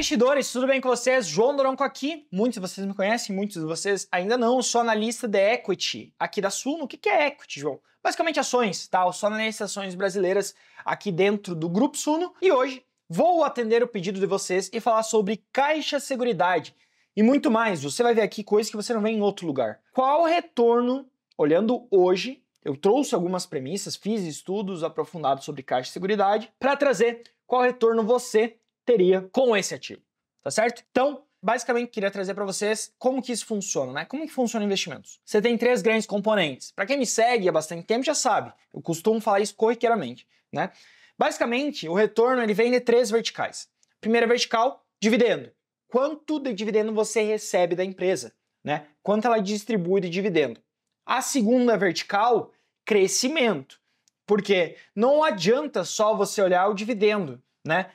investidores, tudo bem com vocês? João Doronco aqui. Muitos de vocês me conhecem, muitos de vocês ainda não. Sou analista de equity aqui da Suno. O que é equity, João? Basicamente ações, tá? Eu sou analista de ações brasileiras aqui dentro do Grupo Suno e hoje vou atender o pedido de vocês e falar sobre Caixa Seguridade e muito mais. Você vai ver aqui coisas que você não vê em outro lugar. Qual o retorno, olhando hoje, eu trouxe algumas premissas, fiz estudos aprofundados sobre Caixa Seguridade para trazer qual retorno você teria com esse ativo, tá certo? Então, basicamente queria trazer para vocês como que isso funciona, né? Como que funciona investimentos? Você tem três grandes componentes. Para quem me segue há bastante tempo já sabe, eu costumo falar isso corriqueiramente, né? Basicamente, o retorno ele vem de três verticais. Primeira vertical, dividendo. Quanto de dividendo você recebe da empresa, né? Quanto ela distribui de dividendo. A segunda vertical, crescimento. Porque não adianta só você olhar o dividendo, né?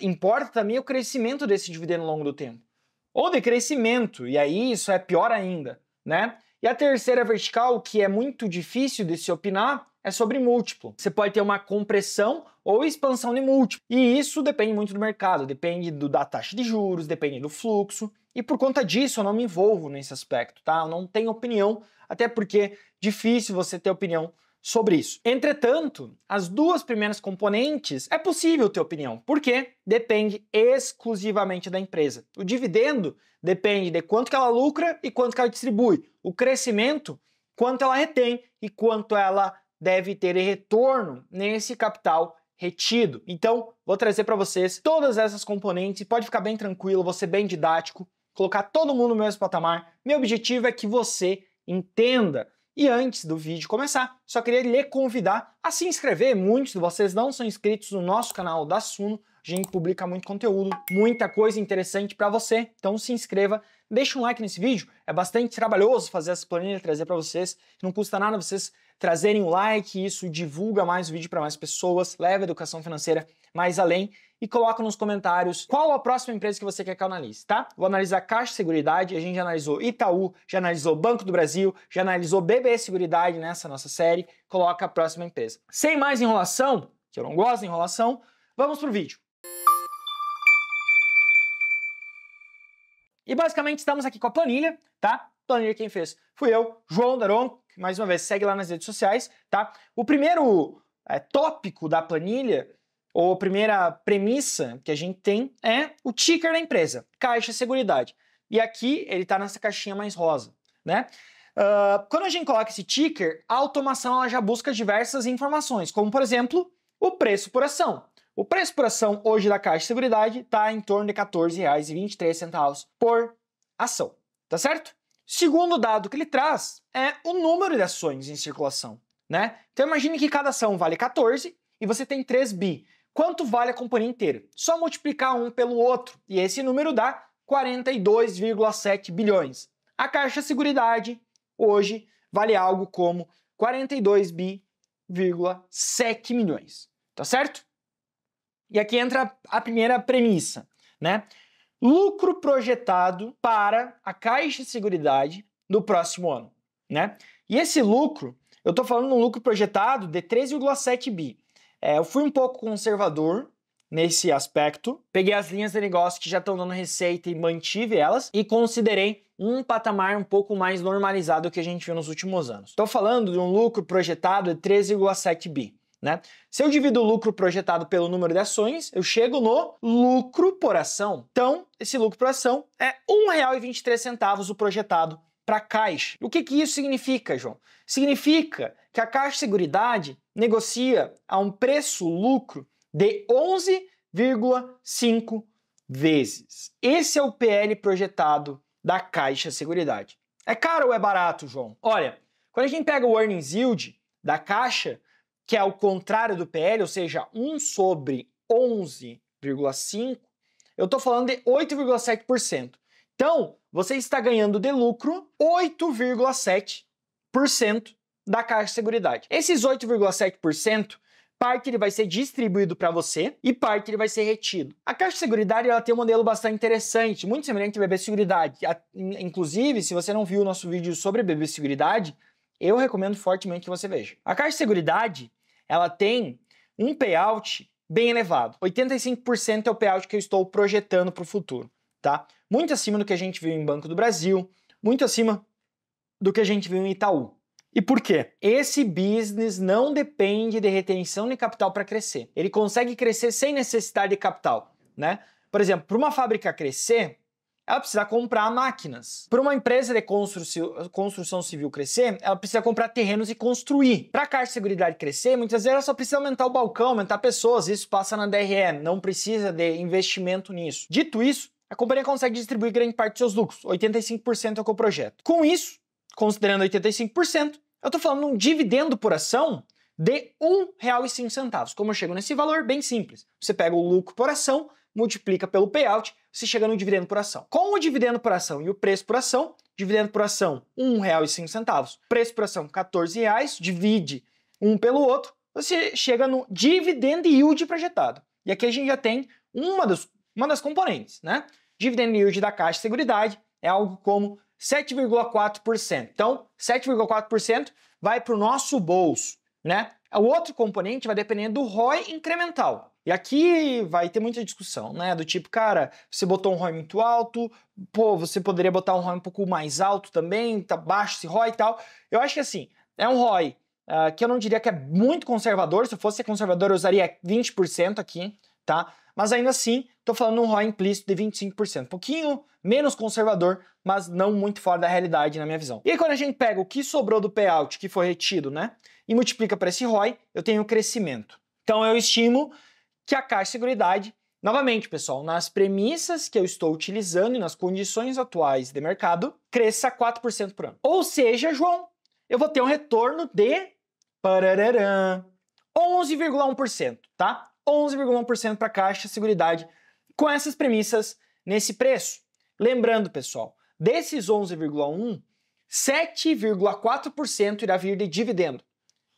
Importa também o crescimento desse dividendo ao longo do tempo. Ou de crescimento, e aí isso é pior ainda, né? E a terceira vertical, que é muito difícil de se opinar, é sobre múltiplo. Você pode ter uma compressão ou expansão de múltiplo. E isso depende muito do mercado, depende do, da taxa de juros, depende do fluxo. E por conta disso eu não me envolvo nesse aspecto, tá? Eu não tenho opinião, até porque é difícil você ter opinião sobre isso. Entretanto, as duas primeiras componentes é possível ter opinião, porque depende exclusivamente da empresa. O dividendo depende de quanto que ela lucra e quanto que ela distribui. O crescimento, quanto ela retém e quanto ela deve ter de retorno nesse capital retido. Então, vou trazer para vocês todas essas componentes, pode ficar bem tranquilo, vou ser bem didático, colocar todo mundo no mesmo patamar. Meu objetivo é que você entenda e antes do vídeo começar, só queria lhe convidar a se inscrever. Muitos de vocês não são inscritos no nosso canal da Suno. A gente publica muito conteúdo, muita coisa interessante para você. Então se inscreva, deixa um like nesse vídeo. É bastante trabalhoso fazer essa planilha trazer para vocês. Não custa nada vocês trazerem o like, isso divulga mais o vídeo para mais pessoas, leva a educação financeira mais além e coloca nos comentários qual a próxima empresa que você quer que eu analise, tá? Vou analisar Caixa Seguridade, a gente já analisou Itaú, já analisou Banco do Brasil, já analisou BB Seguridade nessa nossa série, coloca a próxima empresa. Sem mais enrolação, que eu não gosto de enrolação, vamos pro vídeo. E basicamente estamos aqui com a planilha, tá? Planilha quem fez fui eu, João Daron, mais uma vez segue lá nas redes sociais, tá? O primeiro é, tópico da planilha ou a primeira premissa que a gente tem é o ticker da empresa, Caixa Seguridade. E aqui ele está nessa caixinha mais rosa, né? Uh, quando a gente coloca esse ticker, a automação ela já busca diversas informações, como por exemplo, o preço por ação. O preço por ação hoje da Caixa Seguridade está em torno de R$ 14,23 por ação, tá certo? Segundo dado que ele traz é o número de ações em circulação, né? Então imagine que cada ação vale 14 e você tem 3 bi. Quanto vale a companhia inteira? Só multiplicar um pelo outro e esse número dá 42,7 bilhões. A Caixa Seguridade hoje vale algo como 42 bi,7 milhões. Tá certo? E aqui entra a primeira premissa, né? Lucro projetado para a Caixa Seguridade no próximo ano, né? E esse lucro, eu estou falando um lucro projetado de 3,7 bi. É, eu fui um pouco conservador nesse aspecto. Peguei as linhas de negócio que já estão dando receita e mantive elas e considerei um patamar um pouco mais normalizado que a gente viu nos últimos anos. Estou falando de um lucro projetado de 13,7 bi. Né? Se eu divido o lucro projetado pelo número de ações, eu chego no lucro por ação. Então, esse lucro por ação é R$ 1,23 o projetado para Caixa. O que, que isso significa, João? Significa que a Caixa de Seguridade negocia a um preço-lucro de 11,5 vezes. Esse é o PL projetado da Caixa Seguridade. É caro ou é barato, João? Olha, quando a gente pega o earnings yield da Caixa, que é o contrário do PL, ou seja, 1 sobre 11,5, eu estou falando de 8,7%. Então, você está ganhando de lucro 8,7% da Caixa de Seguridade. Esses 8,7%, parte ele vai ser distribuído para você e parte ele vai ser retido. A Caixa de Seguridade ela tem um modelo bastante interessante, muito semelhante à BB Seguridade. Inclusive, se você não viu o nosso vídeo sobre BB Seguridade, eu recomendo fortemente que você veja. A Caixa de Seguridade ela tem um payout bem elevado. 85% é o payout que eu estou projetando para o futuro, tá? Muito acima do que a gente viu em Banco do Brasil, muito acima do que a gente viu em Itaú. E por quê? Esse business não depende de retenção de capital para crescer. Ele consegue crescer sem necessidade de capital, né? Por exemplo, para uma fábrica crescer, ela precisa comprar máquinas. Para uma empresa de construção civil crescer, ela precisa comprar terrenos e construir. Para a Caixa de Seguridade crescer, muitas vezes ela só precisa aumentar o balcão, aumentar pessoas, isso passa na DRE, não precisa de investimento nisso. Dito isso, a companhia consegue distribuir grande parte dos seus lucros, 85% é o que projeto. Com isso, considerando 85%, eu estou falando um dividendo por ação de R$ 1,05. Como eu chego nesse valor? Bem simples. Você pega o lucro por ação, multiplica pelo payout, você chega no dividendo por ação. Com o dividendo por ação e o preço por ação, dividendo por ação R$ 1,05, preço por ação R$ 14,00, divide um pelo outro, você chega no dividend yield projetado. E aqui a gente já tem uma, dos, uma das componentes, né? Dividend yield da Caixa de Seguridade é algo como 7,4%. Então, 7,4% vai para o nosso bolso, né? O outro componente vai depender do ROI incremental. E aqui vai ter muita discussão, né? Do tipo, cara, você botou um ROI muito alto, pô, você poderia botar um ROI um pouco mais alto também, tá baixo esse ROI e tal. Eu acho que assim, é um ROI uh, que eu não diria que é muito conservador. Se eu fosse conservador, eu usaria 20% aqui, tá? Mas ainda assim, estou falando um ROI implícito de 25%. Um pouquinho menos conservador, mas não muito fora da realidade na minha visão. E aí quando a gente pega o que sobrou do payout, que foi retido, né? E multiplica para esse ROI, eu tenho crescimento. Então eu estimo que a Caixa de Seguridade, novamente, pessoal, nas premissas que eu estou utilizando e nas condições atuais de mercado, cresça 4% por ano. Ou seja, João, eu vou ter um retorno de 11,1%, tá? 11,1% para a Caixa Seguridade com essas premissas nesse preço. Lembrando, pessoal, desses 11,1, 7,4% irá vir de dividendo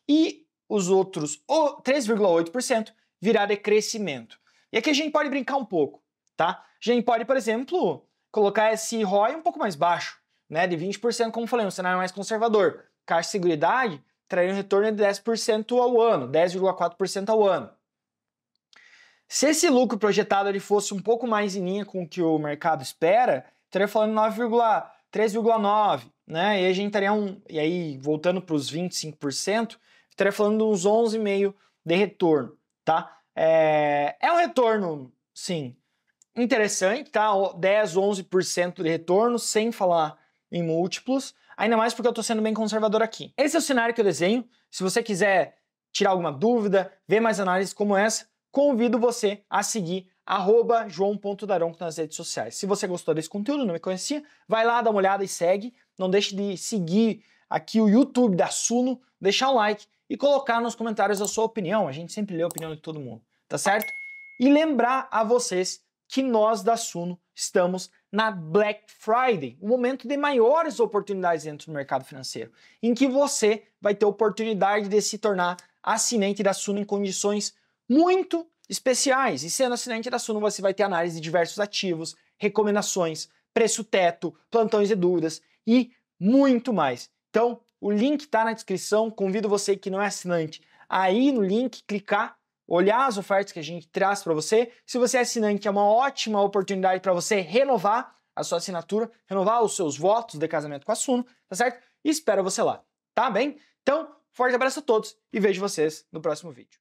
e os outros 3,8% virá de crescimento. E aqui a gente pode brincar um pouco, tá? A gente pode, por exemplo, colocar esse ROI um pouco mais baixo, né, de 20%, como falei, um cenário mais conservador. Caixa de Seguridade traria um retorno de 10% ao ano, 10,4% ao ano. Se esse lucro projetado ele fosse um pouco mais em linha com o que o mercado espera, estaria falando 3,9, né? E a gente estaria um, e aí voltando para os 25%, estaria falando uns 11,5 de retorno, tá? É, é um retorno, sim, interessante, tá? 10, 11% de retorno, sem falar em múltiplos, ainda mais porque eu estou sendo bem conservador aqui. Esse é o cenário que eu desenho. Se você quiser tirar alguma dúvida, ver mais análises como essa, convido você a seguir joão.daronco nas redes sociais. Se você gostou desse conteúdo, não me conhecia, vai lá, dá uma olhada e segue. Não deixe de seguir aqui o YouTube da Suno, deixar um like e colocar nos comentários a sua opinião. A gente sempre lê a opinião de todo mundo, tá certo? E lembrar a vocês que nós da Suno estamos na Black Friday, o momento de maiores oportunidades dentro do mercado financeiro, em que você vai ter oportunidade de se tornar assinante da Suno em condições muito especiais. E sendo assinante da Suno, você vai ter análise de diversos ativos, recomendações, preço teto, plantões de dúvidas e muito mais. Então, o link está na descrição. Convido você que não é assinante a ir no link, clicar, olhar as ofertas que a gente traz para você. Se você é assinante, é uma ótima oportunidade para você renovar a sua assinatura, renovar os seus votos de casamento com a Suno, tá certo? E espero você lá, tá bem? Então, forte abraço a todos e vejo vocês no próximo vídeo.